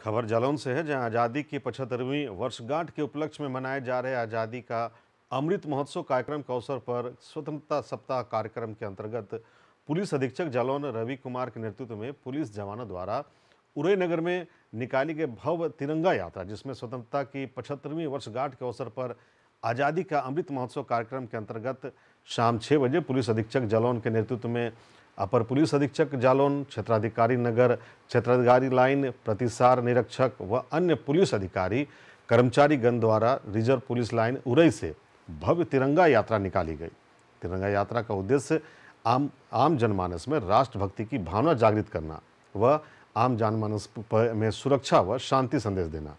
खबर जालौन से है, जहाँ आज़ादी की पचहत्तरवीं वर्षगांठ के उपलक्ष्य में मनाए जा रहे आज़ादी का अमृत महोत्सव कार्यक्रम के अवसर पर स्वतंत्रता सप्ताह कार्यक्रम के अंतर्गत पुलिस अधीक्षक जालौन रवि कुमार के नेतृत्व में पुलिस जवानों द्वारा उरई नगर में निकाली गई भव्य तिरंगा यात्रा, जिसमें स्वतंत्रता की पचहत्तरवीं वर्षगांठ के अवसर पर आज़ादी का अमृत महोत्सव कार्यक्रम के अंतर्गत शाम छः बजे पुलिस अधीक्षक जालौन के नेतृत्व में अपर पुलिस अधीक्षक जालौन, क्षेत्राधिकारी नगर, क्षेत्राधिकारी लाइन, प्रतिसार निरीक्षक व अन्य पुलिस अधिकारी, कर्मचारी गण द्वारा रिज़र्व पुलिस लाइन उरई से भव्य तिरंगा यात्रा निकाली गई। तिरंगा यात्रा का उद्देश्य आम आम जनमानस में राष्ट्रभक्ति की भावना जागृत करना व आम जनमानस में सुरक्षा व शांति संदेश देना।